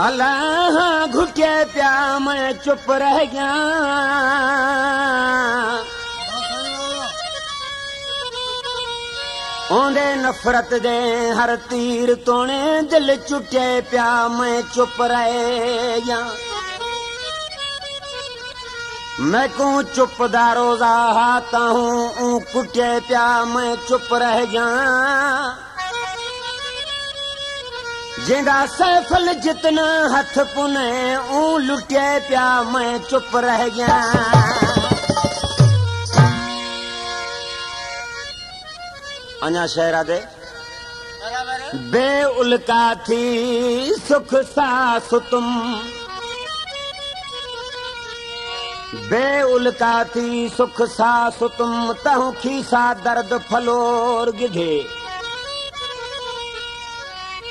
घुटे प्या मैं चुप रह गया। ओंदे नफरत दे हर तीर तोने दिल चुटे प्या मैं चुप रह गया। मैं को चुप दा रोजा हाता हूँ कुटे प्या मैं चुप रह जिंदा सैफल जितना हथ पुने ऊ लुटे प्या मैं चुप रह गया। अञा शहरा दे बे उल्का थी सुख सास तुम बे उल्का थी सुख सास तुम तहु खीसा दर्द फलोर गिधे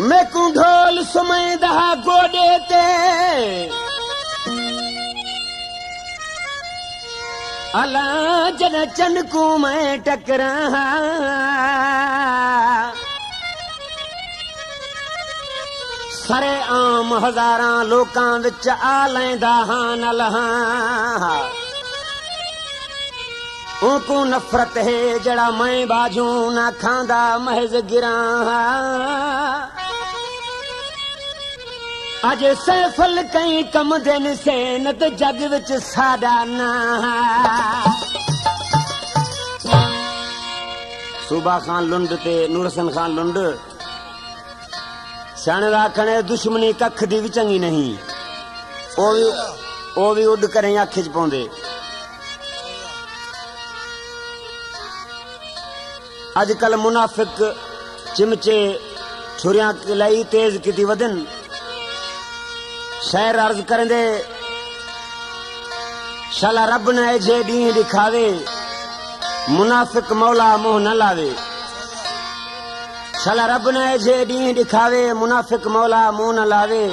मेकू ढोल समय दहा गोडे ते। अला जन चन को मैं टकरा। सरे आम हजारा लोकां विच आ लैंदा हां नलहा ओको नफरत है जड़ा मैं बाजू ना खांदा महज गिरा। अज सैफल कई कम दिन सेन ते जग विच साडा ना। सूबा खान लुंड ते नूर हसन खान लुंड। सण आखने दुश्मनी कख दी भी चंगी नहीं। ओ भी ओ भी उड करें अख च पौंदे। अजकल मुनाफिक चिमचे छुरियाँ लाई तेज की वदन। शहर अर्ज़ करंदे शाला रब न जे डी दिखावे मुनाफ़िक मौला मोह न लावे शाला रब न जे डी दिखावे मुनाफ़िक मौला मोह न लावे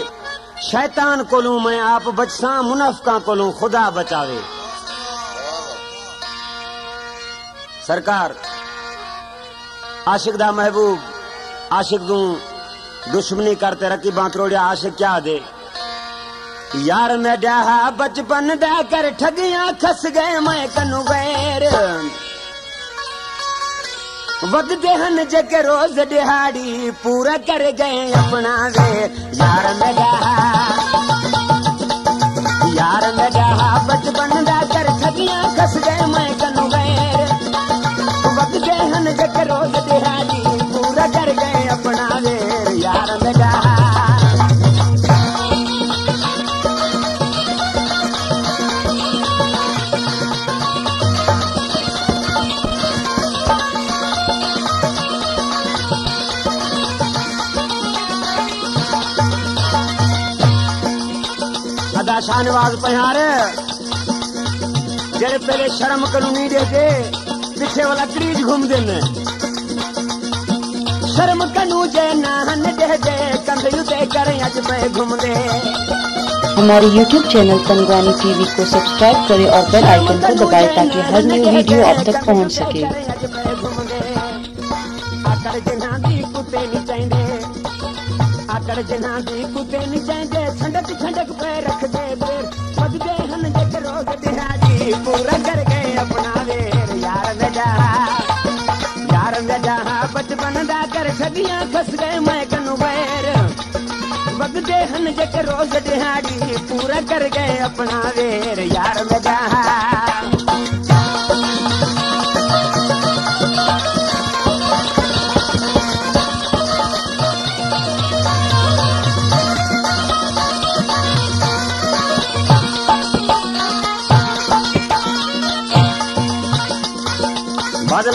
शैतान कोलू मैं आप बचसा मुनाफ़िका कोलू खुदा बचावे सरकार आशिक दा महबूब आशिक दू दुश्मनी करते रकी बांतरोड़िया आशिक क्या दे यार मैं डाहा बचपन दा कर ठगियां खस गए मैं कनु गैर वगदे हन जेके रोज दिहाड़ी पूरा कर गए अपना वे यार मैं डाहा शाहनवाज पहियारे जेड़े पहले शर्म कानूनी देते पीछे वाला क्रीज घूमते ने शर्म कनू जे नाहन दे दे कंधयू दे कर अज पे घूमदे। हमारे YouTube चैनल तंगवानी टीवी को सब्सक्राइब करें और बेल आइकन को दबाएँ ताकि हर न्यू वीडियो आप तक पहुँच सके। आकड़ जना दी कुत्ते नहीं ठंडक ठंडक पे रख दे देर बद गए हन जग रोग दिहाड़ी पूरा कर गए अपना वेर यार जा यार जा बचपन दा कर ठगियाँ खस गए मैं कनु बैर। बगदे हन जग रोज दिहाड़ी पूरा कर गए अपना वेर यार जा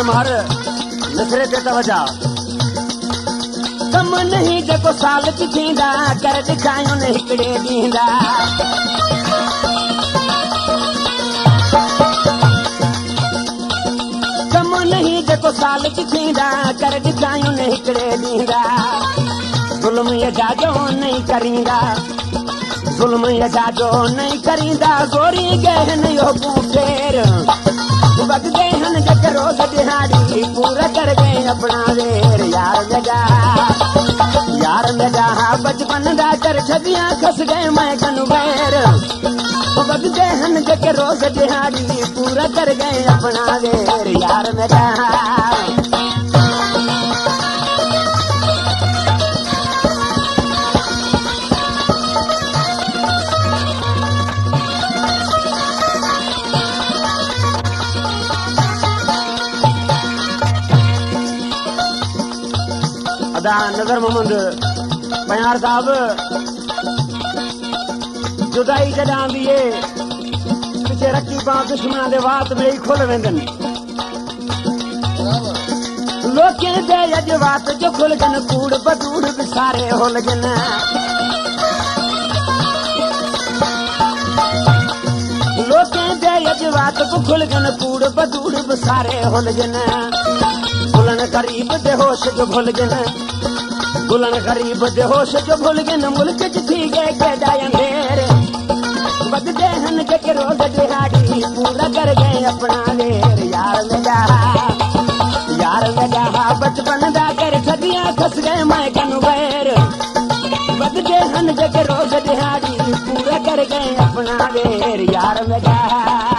मार नसरे ते तवजा। कम नहीं जेको साल च थींदा कर ॾिखायुनि हिकिड़े ॾींदा। कम नहीं जेको साल च थींदा कर ॾिखायुनि हिकिड़े ॾींदा। ज़ुल्म ये जाजो नहीं करींदा। ज़ुल्म ये जाजो नहीं करींदा। गोरी गहन यो फेर वगदे हन जग रोज दिहाड़ी पूरा गए अपना वेर यार मेरा बचपन दा कर छबियां खस गए मैं कन बैर वगदे हन जग रोज दिहाड़ी पूरा वेर यार मेरा नज़र मोहम्मद बयार साहब। जुदाई जॾां आहे पिछे रखी पां दुश्मन जे वात में ई खुल वेंदनि। लोकें जे अॼु वात जो खुलजनि, कूड़ बदूड़ बि सारे होलजनि लोकें जे अॼु वात बि खुलजनि, कूड़ सारे गुलन गरीब जे होश जो भुलजनि। गुलन गरीब जे होश जो भुलजनि मुल्क थी गए केॾा अंधेर। वधदे हन जेके रोज़ दिहाड़ी पूरा कर गए अपना लेर यार मेरा यार मेरा बचपन दा कर ठगियाँ खस गए मैं कन बैर। वधदे हन जेके रोज़ दिहाड़ी पूरा कर गए अपना लेर यार मेरा